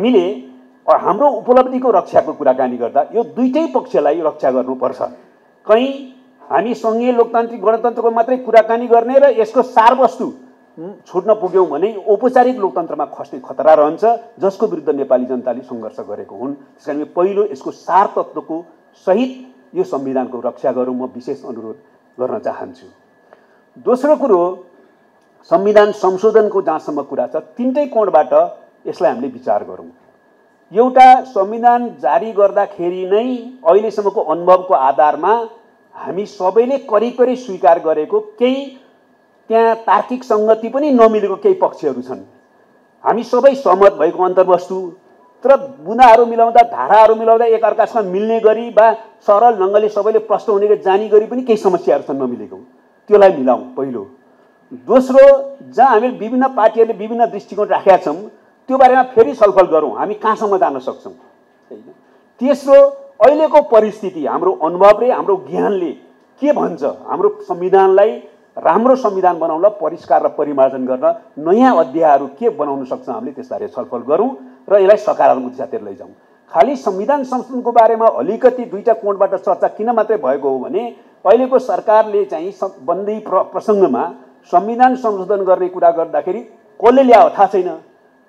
हामीले हाम्रो उपलब्धिको रक्षाको कुराकानी गर्दा यो दुइटै पक्षलाई रक्षा गर्नुपर्छ। कहीँ हामी सङ्घीय लोकतान्त्रिक गणतन्त्रको मात्रै कुराकानी गर्ने र यसको सारवस्तु छुट्न पुग्यौँ भने औपचारिक लोकतन्त्रमा खस्ने खतरा रहन्छ जसको विरुद्ध नेपाली जनताले सङ्घर्ष गरेको हुन्। त्यस कारण पहिलो यसको सार तत्त्वको सहित यो संविधानको रक्षा गरौँ म विशेष अनुरोध गर्न चाहन्छु। दोस्रो कुरो संविधान संशोधनको जहाँसम्म कुरा छ तिनटै कोणबाट यसलाई हामीले विचार गरौँ। एउटा संविधान जारी गर्दाखेरि नै अहिलेसम्मको अनुभवको आधारमा हामी सबैले करिब करिब स्वीकार गरेको केही त्यहाँ तार्किक सङ्गति पनि नमिलेको केही पक्षहरू छन्। हामी सबै सहमत भएको अन्तर्वस्तु तर बुनाहरू मिलाउँदा धाराहरू मिलाउँदा एकअर्कासँग मिल्ने गरी वा सरल ढङ्गले सबैले प्रश्न हुने गरी जाने गरी पनि केही समस्याहरू छन् नमिलेको। त्यसलाई मिलाउँ पहिलो। दोस्रो जहाँ हामीले विभिन्न पार्टीहरूले विभिन्न दृष्टिकोण राखेका छौँ त्यो बारेमा फेरि छलफल गरौँ। हामी कहाँसम्म जान सक्छौँ? होइन? तेस्रो अहिलेको परिस्थिति हाम्रो अनुभवले हाम्रो ज्ञानले के भन्छ? हाम्रो संविधानलाई राम्रो संविधान बनाउन परिष्कार र परिमार्जन गर्न नयाँ अध्यायहरू के बनाउन सक्छ हामीले त्यसबारे छलफल गरौँ र यसलाई सकारात्मक दिशातिर लैजाउँ। खालि संविधान संशोधनको बारेमा अलिकति दुईवटा कोणबाट चर्चा किन मात्रै भएको हो भने अहिलेको सरकारले चाहिँ बन्दी प्र प्रसङ्गमा संविधान संशोधन गर्ने कुरा गर्दाखेरि कसले ल्यायो? थाहा छैन।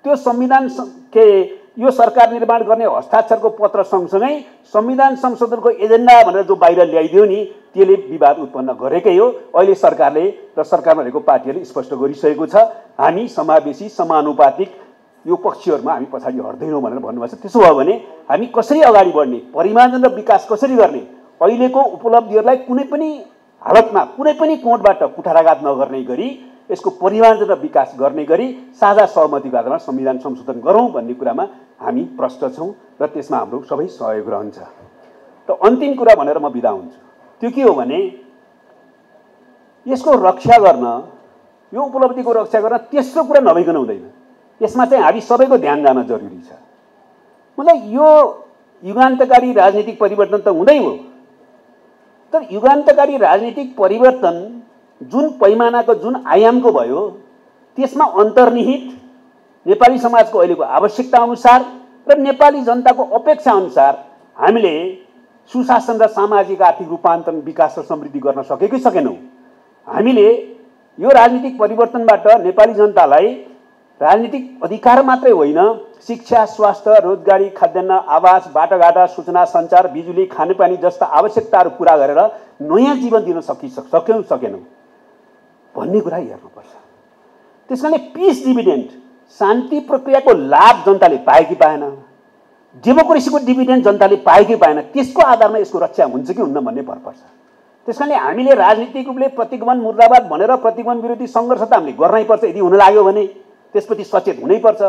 त्यो संविधान के यो सरकार निर्माण गर्ने हस्ताक्षरको पत्र सँगसँगै संविधान संशोधनको एजेन्डा भनेर जो बाहिर ल्याइदियो नि त्यसले विवाद उत्पन्न गरेकै हो। अहिले सरकारले र सरकारमा रहेको पार्टीहरूले स्पष्ट गरिसकेको छ हामी समावेशी समानुपातिक यो पक्षहरूमा हामी पछाडि हट्दैनौँ भनेर भन्नुभएको छ। त्यसो भयो भने हामी कसरी अगाडि बढ्ने परिमार्जन र विकास कसरी गर्ने अहिलेको उपलब्धिहरूलाई कुनै पनि हालतमा कुनै पनि कोणबाट कुठाराघात नगर्ने गरी यसको परिमार्जन र विकास गर्ने गरी साझा सहमतिको आधारमा संविधान संशोधन गरौँ भन्ने कुरामा हामी प्रष्ट छौँ र त्यसमा हाम्रो सबै सहयोग रहन्छ। र अन्तिम कुरा भनेर म बिदा हुन्छु। त्यो के हो भने यसको रक्षा गर्न यो उपलब्धिको रक्षा गर्न तेस्रो कुरा नभइकन हुँदैन। यसमा चाहिँ हामी सबैको ध्यान जान जरुरी छ। मतलब यो युगान्तकारी राजनीतिक परिवर्तन त हुँदै हो। तर युगान्तकारी राजनीतिक परिवर्तन जुन पैमानाको जुन आयामको भयो त्यसमा अन्तर्निहित नेपाली समाजको अहिलेको आवश्यकता अनुसार र नेपाली जनताको अपेक्षा अनुसार हामीले सुशासन र सामाजिक आर्थिक रूपान्तरण विकास र समृद्धि गर्न सकेकै सकेनौँ। हामीले यो राजनीतिक परिवर्तनबाट नेपाली जनतालाई राजनीतिक अधिकार मात्रै होइन शिक्षा स्वास्थ्य रोजगारी खाद्यान्न आवास बाटोघाटा सूचना सञ्चार बिजुली खानेपानी जस्ता आवश्यकताहरू पुरा गरेर नयाँ जीवन दिन सकिसक सक्यौँ सकेनौँ। भन्ने कुरा हेर्नुपर्छ। त्यस कारणले पिस डिभिडेन्ट शान्ति प्रक्रियाको लाभ जनताले पाए कि पाएन डेमोक्रेसीको डिभिडेन्ट जनताले पाए कि पाएन त्यसको आधारमा यसको रक्षा हुन्छ कि हुन्न भन्ने भर पर्छ। त्यस कारणले हामीले राजनीतिक रूपले प्रतिगमन मुर्दाबाद भनेर प्रतिगमन विरोधी सङ्घर्ष त हामीले गर्नै पर्छ यदि हुन लाग्यो भने त्यसप्रति सचेत हुनैपर्छ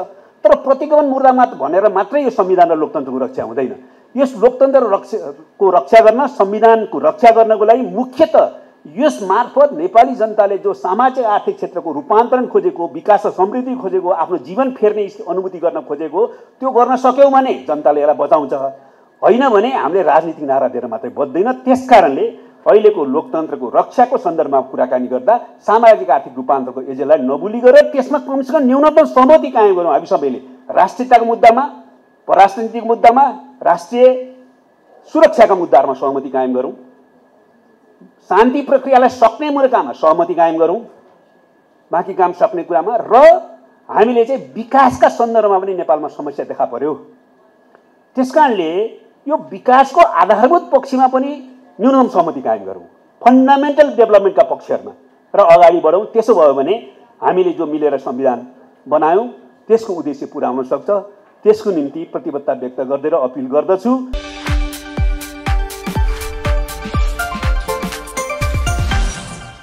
तर प्रतिगमन मुर्दाबाद भनेर मात्रै यो संविधान र लोकतन्त्रको रक्षा हुँदैन। यस लोकतन्त्र रक्षाको रक्षा गर्न संविधानको रक्षा गर्नको लागि मुख्यतः यस मार्फत नेपाली जनताले जो सामाजिक आर्थिक क्षेत्रको रूपान्तरण खोजेको विकास र समृद्धि खोजेको आफ्नो जीवन फेर्ने अनुभूति गर्न खोजेको त्यो गर्न सक्यौँ भने जनताले यसलाई बचाउँछ। होइन भने हामीले राजनीतिक नारा दिएर मात्रै बच्दैन त्यस कारणले अहिलेको लोकतन्त्रको रक्षाको सन्दर्भमा कुराकानी गर्दा सामाजिक आर्थिक रूपान्तरको एजेन्डलाई नबुली गरेर त्यसमा कमसेकम न्यूनतम सहमति कायम गरौँ हामी सबैले। राष्ट्रियताको मुद्दामा परराष्ट्रनीतिको मुद्दामा राष्ट्रिय सुरक्षाका मुद्दाहरूमा सहमति कायम गरौँ। शान्ति प्रक्रियालाई सक्ने मुर्कामा सहमति कायम गरौँ। बाँकी काम सक्ने कुरामा र हामीले चाहिँ विकासका सन्दर्भमा पनि नेपालमा समस्या देखा पर्यो। त्यस कारणले यो विकासको आधारभूत पक्षमा पनि न्यूनतम सहमति कायम गरौँ। फन्डामेन्टल डेभलपमेन्टका पक्षहरूमा र अगाडि बढौँ। त्यसो भयो भने हामीले जो मिलेर संविधान बनायौँ त्यसको उद्देश्य पुर्याउन सक्छ। त्यसको निम्ति प्रतिबद्धता व्यक्त गर्दै र अपिल गर्दछु।